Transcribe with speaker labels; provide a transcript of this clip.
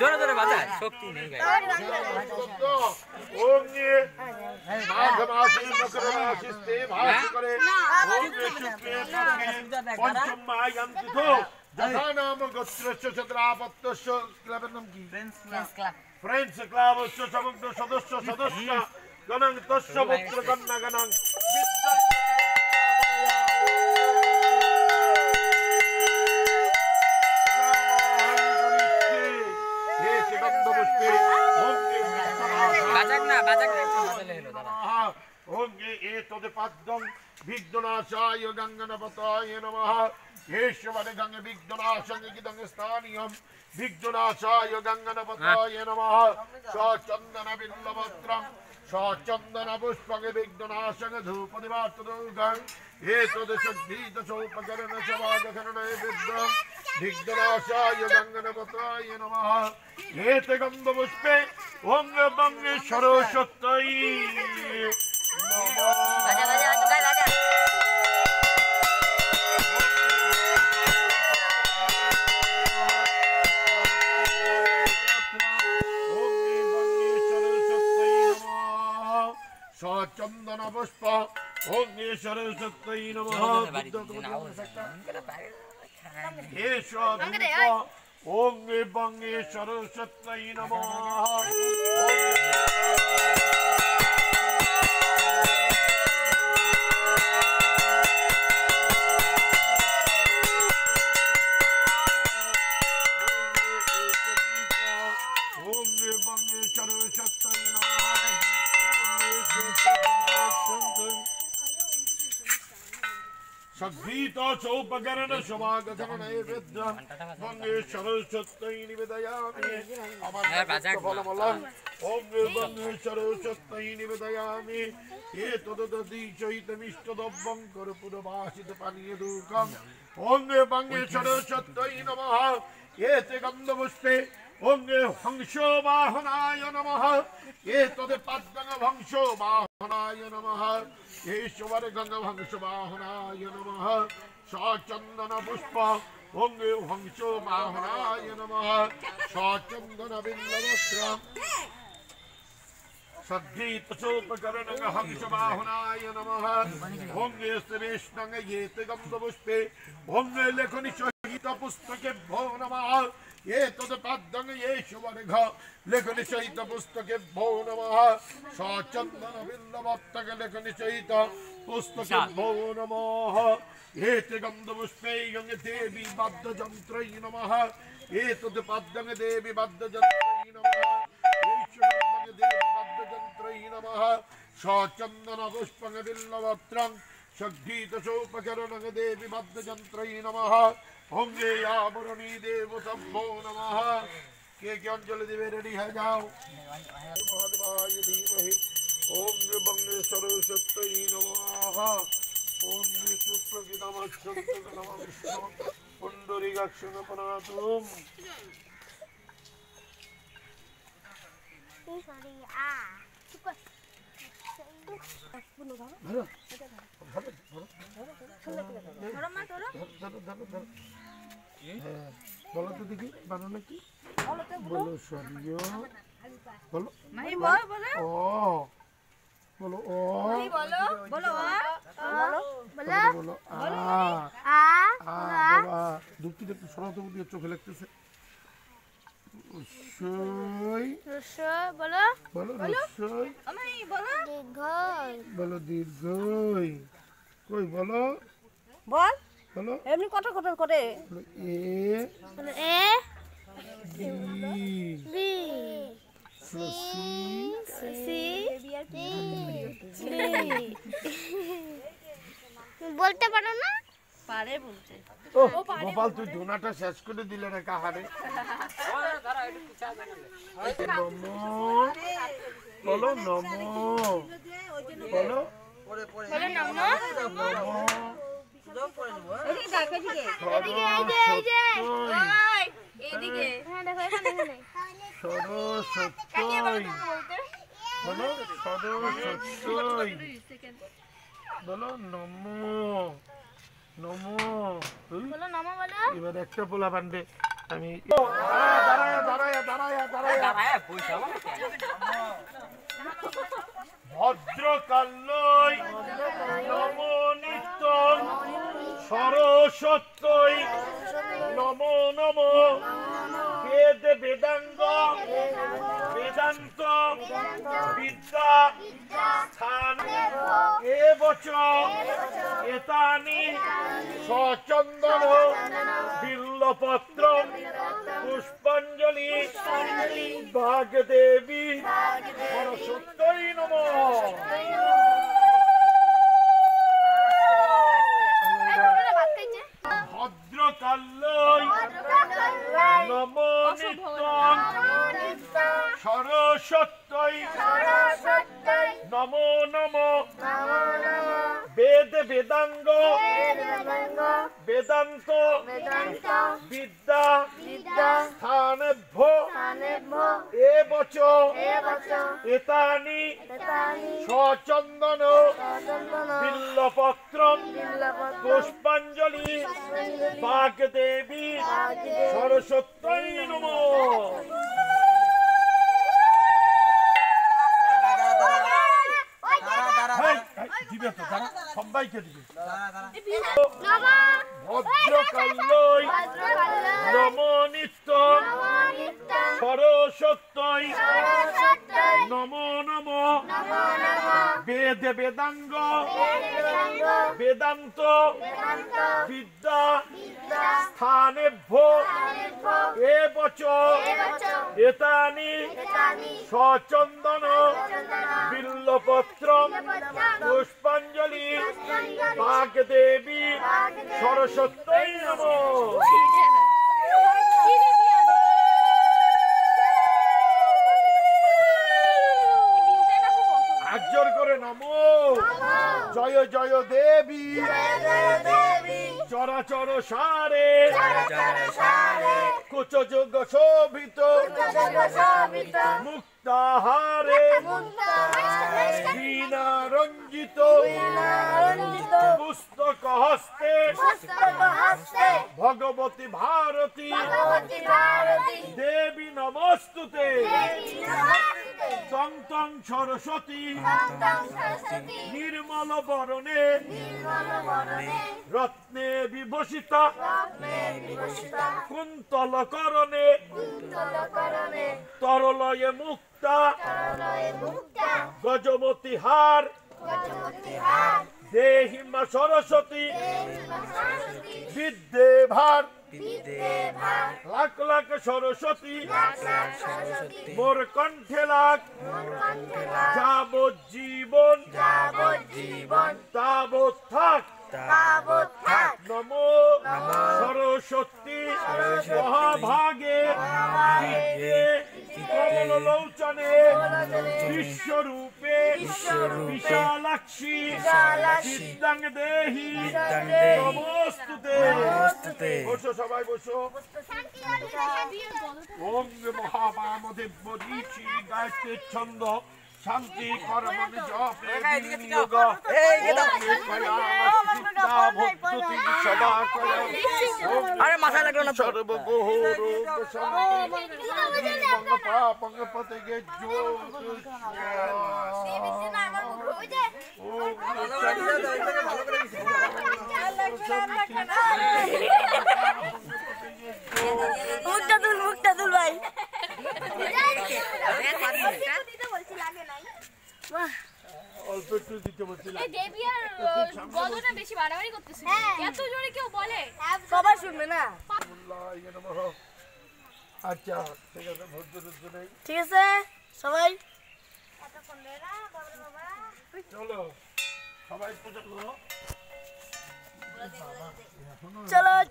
Speaker 1: জোরে জোরে বাজা শক্তি নেই গায়ে
Speaker 2: ওম নিয়ে মাঘ মাসে মকর রাশিস্তে ভাস করে ওম নিয়ে শুক্লে পঞ্চম মায়াম তিথো যথা নাম গোত্রস্য ছত্রাপত্যস্য ক্লাবের নাম কি ফ্রেন্ডস ক্লাবস্য সমগ্র সদস্য সদস্য গণং তস্য পুত্র কন্যা গণং তদপাদ্যং বিঘ্ননাশায় গঙ্গনপতায় নমঃ। হেশ্বরে গঙ্গে বিঘ্ননাশায় গীতং স্থানীয়ম। বিঘ্ননাশায় গঙ্গনপতায় নমঃ। সচন্দন বিল্লভদ্রম। সচন্দন পুষ্পকে বিঘ্ননাশায় ধূপদিবাতুর্গং এতদশোপকরণ সভাগরণে বিদ্যম বিঘ্ননাশায় গঙ্গনপতায় নমঃ। হেতে গন্ধপুষ্পে সরস্বতী।
Speaker 3: বাজা বাজা তোকাই বাজা।
Speaker 2: সচন্দন পুষ্প অগ্নেশ্বর সত্যই নম
Speaker 1: দিন আওয়াজ
Speaker 2: ওঙ্গে বঙ্গেশ্বর সত্যই নম। সদ্ভীত চৌপকরণ সমাগতন নৈবেদ্য মঙ্গেশ্বর সত্যই নিবেদয়ামি আমার
Speaker 1: হ্যাঁ, বাজাক না।
Speaker 2: ফলমলম ওম মঙ্গেশ্বর সত্যই নিবেদয়ামি এ তদদি চৈতমিষ্টদব্যং কর্পূরবাসিত পানীয় দুর্গম ওম মঙ্গেশ্বর সত্যই নমঃ এতে গন্ধপুষ্পে ওম হংস বাহনায় हनाय नमः। ईश्वर गंग वंश वाहनाय नमः। सचंदन पुष्प ओंग वंशो वाहनाय नमः। सचंदन बिंदवस्त्र सद्गीत चोपकरण हंस वाहनाय श्रेष्ठ लेखनी सहित पुस्तके भो नमः। एतद् पाद्यं येषुवर्घ लेखनि सहित पुस्तके भो नमः सचन्दन बिल्लवत्तक लेखनि सहित पुस्तके भो नमः एते गन्धपुष्पे यं देवी बद्धजन्त्रै नमः एतद् पाद्यं देवी बद्धजन्त्रै नमः येषुवर्घ देवी बद्धजन्त्रै नमः सचन्दन शक्तितशोपचरणगदेवि मद्दयन्त्रै नमः। होंगेयामुरणी देवतम्भो नमः। के के अंजलि दिवे रेडी है जाओ महादेवाय धीमहि। ओम विभंग सरस्वत्यै नमः। ओम सुप्रगितमश्चन्द्र नमः विष्णु पुण्डरीकाक्षणपनातुम Sorry, ah. বলো তো দেখি বানানো কি বলো সরিয় বলো ও বলো ও বলো বলো আ আ বলো আ দুঃখিত একটু সরাতে দিয়ে চোখে লাগতেছে রসই।
Speaker 4: বলো।
Speaker 2: বলো রসই। বলো। দীর্ঘই। কই বলো।
Speaker 5: বল।
Speaker 2: বলো।
Speaker 5: এমনি কত কত করে?
Speaker 2: বলো
Speaker 4: A.
Speaker 2: A.
Speaker 4: B.
Speaker 2: B. C.
Speaker 4: C. বলতে পারো না?
Speaker 5: পারে বলতে
Speaker 2: ও গোপাল তুই ধুনাটা শেষ করে দিলে রে কাহারে। নমো। বলো নমো। বলো
Speaker 4: বলো নমো।
Speaker 2: নমো। বলো। নমো
Speaker 4: বলো।
Speaker 2: এবার একটা পোলা বানবে। আমি দাঁড়ায় দাঁড়ায় দাঁড়ায় দাঁড়ায়
Speaker 1: দাঁড়ায় বইসা মানে?
Speaker 2: ভদ্রকাল্যই নম নিত্যং সরস্বত্যই নম নম। বেদাঙ্গ বেদান্ত বিদ্যা স্থান এ বচ এতানি সচন্দন বিল্লপত্র পুষ্পাঞ্জলি বাগদেবী সরস্বত্যই নম
Speaker 4: ভাত খাইছে
Speaker 2: ভদ্রকাল্যই নম নিত্যং সরস্বত্যই নম নম। বেদ বেদাঙ্গ। বেদান্ত। বিদ্যা। স্থানভ্য। এ বচ। এতানি। সচন্দন বিল্লপত্র পুষ্পাঞ্জলি। বাগদেবী। সরস্বত্যই নম। দিবে তো দাঁড়া সবাইকে দিবে। ভদ্রকাল্যই নম সরস্বত্যই। নম নম। বেদ বেদাঙ্গ। বেদান্ত। বিদ্যা। স্থানেভ্য এ বচ এতানি। সচন্দন। বিল্লপত্র। পুষ্পাঞ্জলি। বাগদেবী। সরস্বতী নম আজ্জর করে নম জয় জয় দেবী। চরাচর সারে। কুচযোগ শোভিত। মুক্তাহারে। বীণা রঞ্জিত। পুস্তক হস্তে। ভগবতী ভারতী। দেবী নমস্তুতে। তং তং সরস্বতী। নির্মল বরণে। রত্নে বিভূষিতা। কুন্তল করণে তরলয়ে মুক্তা। গজমতী হার দেহিমা সরস্বতী। বিদ্যে ভার। লাখ লাখ সরস্বতী। মোর কণ্ঠে লাখ। যাবত জীবন। তাবৎ থাক। নম সরস্বতী। মহাভাগে। কমল লোচনে। বিশ্বরূপে বিশালাক্ষী। সিদ্ধাং দেহি। নমস্তুতে বসো সবাই বসো। ওম মহাবামদেব মরিচি গায়ত্রী ছন্দ। শান্তি কর্মণ জপে বিনিয়োগ সদা
Speaker 1: আরে মাথায় লাগল না।
Speaker 2: সর্বগোহ রূপ পঙ্গ পতে গে
Speaker 5: মুখটা
Speaker 2: একটু দিতে বলছিলাম
Speaker 3: দেবী আর গদনা বেশি বাড়াবাড়ি করতেছে। এত জোরে কেউ বলে?
Speaker 5: সবাই শুনবে না।
Speaker 2: আচ্ছা ঠিক আছে ভোট নেই
Speaker 5: ঠিক আছে সবাই।
Speaker 2: চলো সবাই পূজা করো।
Speaker 5: চলো।